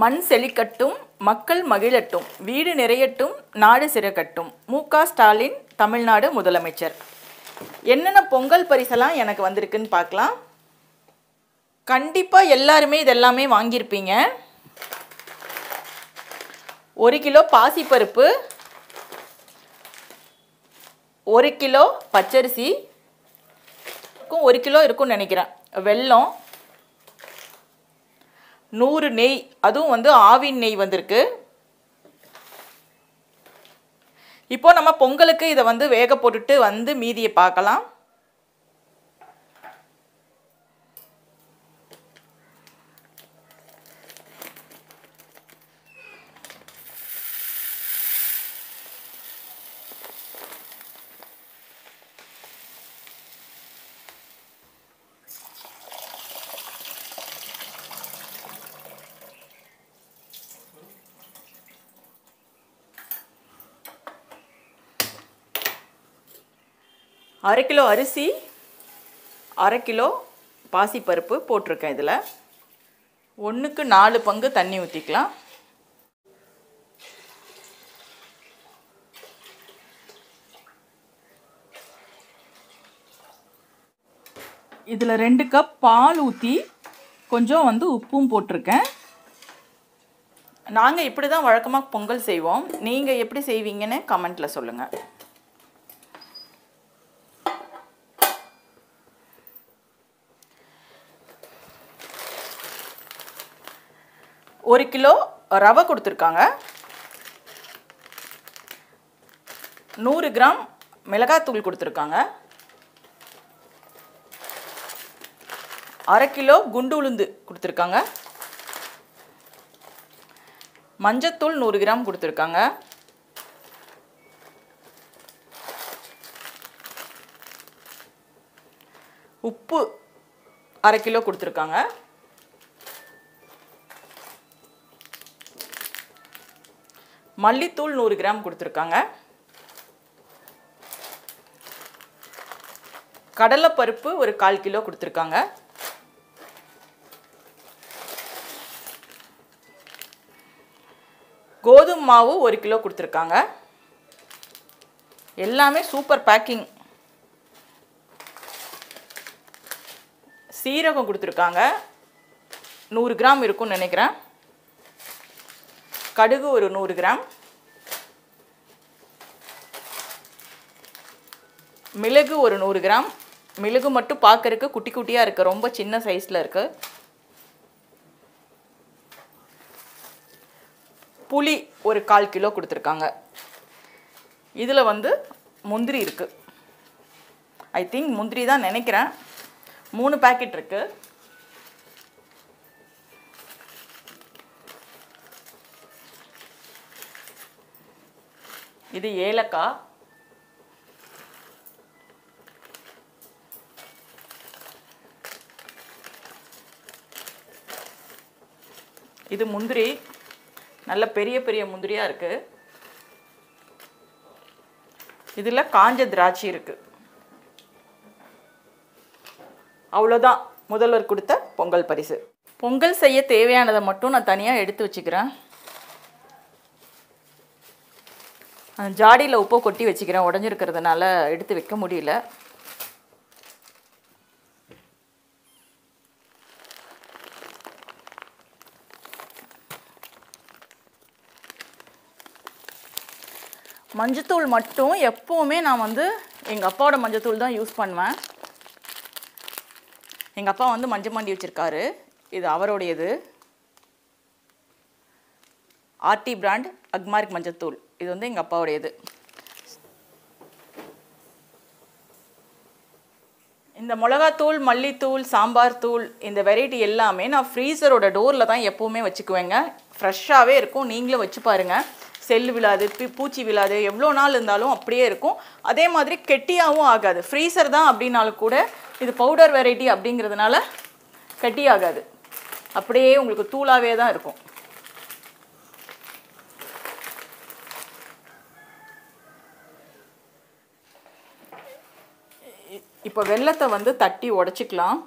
மண் செழிக்கட்டும் மக்கள் மகிழட்டும் வீடு நிறையட்டும் நாடு சிறக்கட்டும் மு. க. ஸ்டாலின் தமிழ்நாடு முதலமைச்சர். என்னென்ன பொங்கல் பரிசெல்லாம் எனக்கு வந்திருக்குன்னு பார்க்கலாம். கண்டிப்பாக எல்லாருமே இதெல்லாமே வாங்கியிருப்பீங்க. ஒரு கிலோ பாசிப்பருப்பு ஒரு கிலோ பச்சரிசி ஒரு கிலோ இருக்கும்னு நினைக்கிறேன். வெல்லம் நூறு நெய் அதுவும் வந்து ஆவின் நெய் வந்திருக்கு. இப்போ நம்ம பொங்கலுக்கு இதை வந்து வேக போட்டுட்டு வந்து மீதியை பார்க்கலாம். அரை கிலோ அரிசி அரை கிலோ பாசிப்பருப்பு போட்டிருக்கேன் இதில். ஒன்றுக்கு நாலு பங்கு தண்ணி ஊற்றிக்கலாம் இதில் ரெண்டு கப் பால் ஊற்றி கொஞ்சம் வந்து உப்பும் போட்டிருக்கேன். நாங்கள் இப்படி தான் வழக்கமாக பொங்கல் செய்வோம். நீங்கள் எப்படி செய்வீங்கன்னு கமெண்ட்டில் சொல்லுங்கள் ஒரு கிலோ ரவை கொடுத்துருக்காங்க. நூறு கிராம் மிளகாத்தூள் கொடுத்துருக்காங்க. அரை கிலோ குண்டு உளுந்து கொடுத்துருக்காங்க. மஞ்சத்தூள் நூறு கிராம் கொடுத்துருக்காங்க. உப்பு அரை கிலோ கொடுத்துருக்காங்க. மல்லித்தூள் நூறு கிராம் கொடுத்துருக்காங்க. கடலைப்பருப்பு ஒரு கால் கிலோ கொடுத்துருக்காங்க. கோதுமை மாவு ஒரு கிலோ கொடுத்துருக்காங்க. எல்லாமே சூப்பர் பேக்கிங் சீரகம் கொடுத்துருக்காங்க. நூறு கிராம் இருக்கும்னு நினைக்கிறேன். கடுகு ஒரு நூறு கிராம். மிளகு ஒரு நூறு கிராம். மிளகு மட்டும் பார்க்கறதுக்கு குட்டி குட்டியாக இருக்குது ரொம்ப சின்ன சைஸில் இருக்குது புளி ஒரு கால் கிலோ கொடுத்துருக்காங்க. இதில் வந்து முந்திரி இருக்குது ஐ திங்க் முந்திரி தான் நினைக்கிறேன். மூணு பேக்கெட் இருக்குது இது ஏலக்காய். இது முந்திரி. நல்ல பெரிய பெரிய முந்திரியாக இருக்குது இதில் காஞ்ச திராட்சை இருக்குது அவ்வளோதான் முதல்வர் கொடுத்த பொங்கல் பரிசு. பொங்கல் செய்ய தேவையானதை மட்டும் நான் தனியாக எடுத்து வச்சுக்கிறேன். ஜாடியில் உப்பை கொட்டி வச்சுக்கிறேன். உடஞ்சிருக்கிறதுனால எடுத்து வைக்க முடியல. மஞ்சத்தூள் மட்டும் எப்போவுமே நான் வந்து எங்கள் அப்பாவோட மஞ்சத்தூள் தான் யூஸ் பண்ணுவேன். எங்கள் அப்பா வந்து மஞ்சள் மாண்டி வச்சுருக்காரு. இது அவருடையது. ஆர்டி பிராண்ட் அக்மார்க் மஞ்சத்தூள். இது வந்து எங்கள் அப்பாவுடையது. இந்த மிளகாத்தூள் மல்லித்தூள் சாம்பார் தூள் இந்த வெரைட்டி எல்லாமே நான் ஃப்ரீசரோட டோரில் தான் எப்போவுமே வச்சுக்குவேங்க. ஃப்ரெஷ்ஷாகவே இருக்கும். நீங்களும் வச்சு பாருங்கள் செல் விழாது பூச்சி விழாது எவ்வளோ நாள் இருந்தாலும் அப்படியே இருக்கும். அதே மாதிரி கெட்டியாகவும் ஆகாது. ஃப்ரீசர் தான் அப்படின்னாலும் கூட இது பவுடர் வெரைட்டி அப்படிங்கிறதுனால கெட்டி ஆகாது அப்படியே உங்களுக்கு தூளாகவே தான் இருக்கும். இப்போ வெள்ளத்தை வந்து தட்டி உடச்சிக்கலாம்.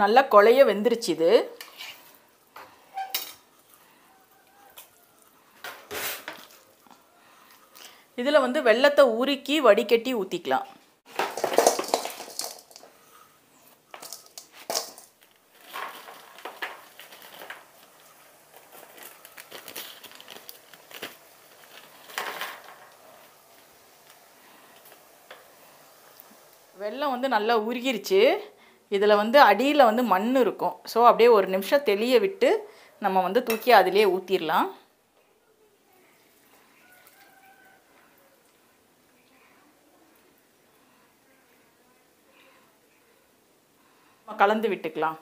நல்லா கொலைய வெந்துருச்சு இது. இதில் வந்து வெள்ளத்தை உருக்கி வடிகட்டி ஊற்றிக்கலாம் வெள்ளம் வந்து நல்லா உருகிருச்சு. இதில் வந்து அடியில் வந்து மண் இருக்கும். ஸோ அப்படியே ஒரு நிமிஷம் தெளிய விட்டு நம்ம வந்து தூக்கி அதிலே ஊற்றிடலாம் கலந்து விட்டுக்கலாம்.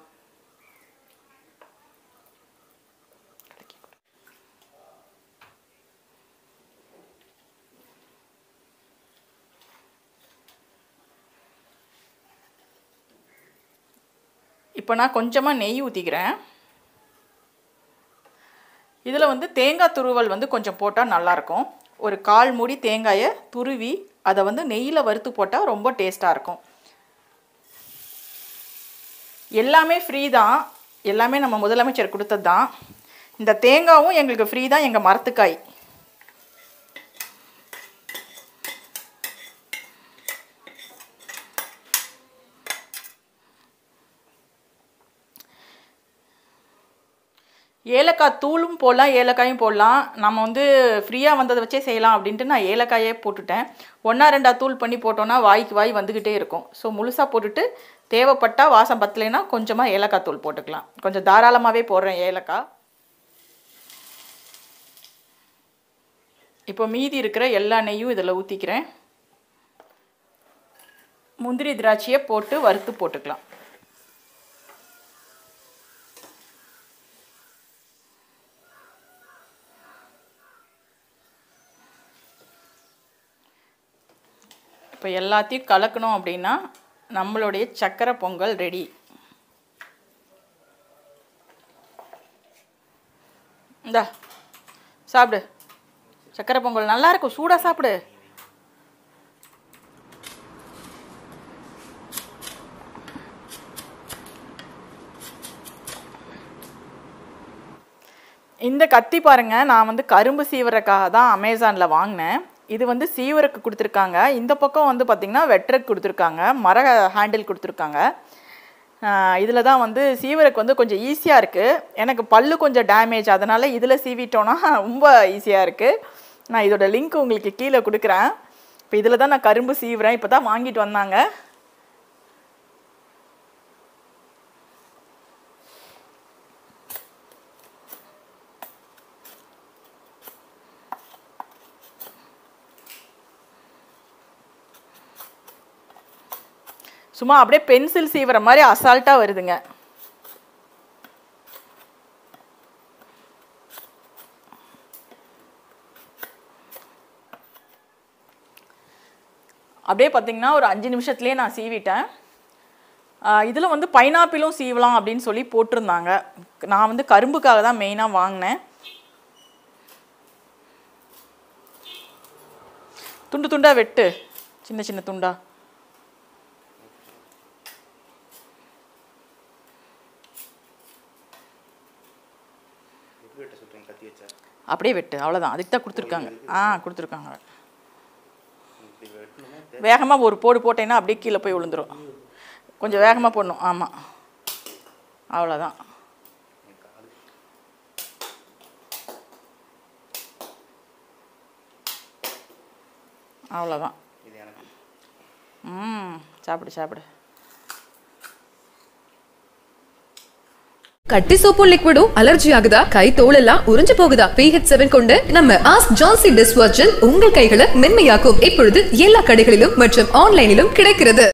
இப்போ நான் கொஞ்சமாக நெய் ஊற்றிக்கிறேன் இதில் வந்து தேங்காய் துருவல் வந்து கொஞ்சம் போட்டால் நல்லாயிருக்கும் ஒரு கால் மூடி தேங்காயை துருவி அதை வந்து நெய்யில் வறுத்து போட்டால் ரொம்ப டேஸ்ட்டாக இருக்கும். எல்லாமே ஃப்ரீ தான். எல்லாமே நம்ம முதலமைச்சர் கொடுத்தது தான். இந்த தேங்காவும் எங்களுக்கு ஃப்ரீ தான். எங்கள் மரத்துக்காய். ஏலக்காய் தூளும் போடலாம் ஏலக்காயும் போடலாம். நம்ம வந்து ஃப்ரீயாக வந்ததை வச்சே செய்யலாம் அப்படின்ட்டு நான் ஏலக்காயே போட்டுட்டேன். ஒன்றா ரெண்டா தூள் பண்ணி போட்டோன்னா வாய்க்கு வாய் வந்துக்கிட்டே இருக்கும். ஸோ முழுசாக போட்டுட்டு தேவைப்பட்டால் வாசம் பத்தலைன்னா கொஞ்சமாக ஏலக்காய் தூள் போட்டுக்கலாம். கொஞ்சம் தாராளமாகவே போடுறேன் ஏலக்காய். இப்போ மீதி இருக்கிற எல்லா நெய்யும் இதில் ஊற்றிக்கிறேன் முந்திரி திராட்சையை போட்டு வறுத்து போட்டுக்கலாம். இப்போ எல்லாத்தையும் கலக்கணும் அப்படின்னா நம்மளுடைய சக்கரை பொங்கல் ரெடி. இந்தா சாப்பிடு. சக்கரை பொங்கல் நல்லா இருக்கும். சூடாக சாப்பிடு. இந்த கத்தி பாருங்கள் நான் வந்து கரும்பு சீவரக்காக தான் அமேசானில் வாங்கினேன். இது வந்து சீவருக்கு கொடுத்துருக்காங்க. இந்த பக்கம் வந்து பார்த்திங்கன்னா வெட்டருக்கு கொடுத்துருக்காங்க. மர ஹேண்டில் கொடுத்துருக்காங்க. இதில் தான் வந்து சீவருக்கு வந்து கொஞ்சம் ஈஸியாக இருக்குது எனக்கு பல்லு கொஞ்சம் டேமேஜ் அதனால் இதில் சீவிட்டோன்னா ரொம்ப ஈஸியாக இருக்குது நான் இதோட லிங்க் உங்களுக்கு கீழே கொடுக்குறேன். இப்போ இதில் தான் நான் கரும்பு சீவுறேன். இப்போ தான் வாங்கிட்டு வந்தாங்க. சும்மா அப்படியே பென்சில் சீவுற மாதிரி அசால்ட்டாக வருதுங்க. அப்படியே பார்த்தீங்கன்னா ஒரு அஞ்சு நிமிஷத்துலேயே நான் சீவிட்டேன். இதில் வந்து பைனாப்பிளும் சீவலாம் அப்படின்னு சொல்லி போட்டிருந்தாங்க. நான் வந்து கரும்புக்காக தான் மெயினாக வாங்கினேன். துண்டு துண்டாக வெட்டு. சின்ன சின்ன துண்டா எப்படி வெட்ட சொல்கிறீங்க கத்தி வச்சா அப்படியே வெட்டு அவ்வளோதான் அதுக்கு தான் கொடுத்துருக்காங்க ஆ கொடுத்துருக்காங்க. வேகமாக ஒரு போடு போட்டேன்னா அப்படியே கீழே போய் விழுந்துரும். கொஞ்சம் வேகமாக போடணும். ஆமாம் அவ்வளோதான் அவ்வளோதான் ம் சாப்பிடு சாப்பிடு. கட்டி சோப்பும் லிக்விடும் அலர்ஜி ஆகுதா? கை தோலெல்லாம் உறிஞ்சு போகுதா? பிஹெச் செவன் கொண்டு நம்ம ஆஸ் ஜான்சி டிஸ்வாஷர் உங்கள் கைகளை மென்மையாக்கும். இப்பொழுது எல்லா கடைகளிலும் மற்றும் ஆன்லைனிலும் கிடைக்கிறது.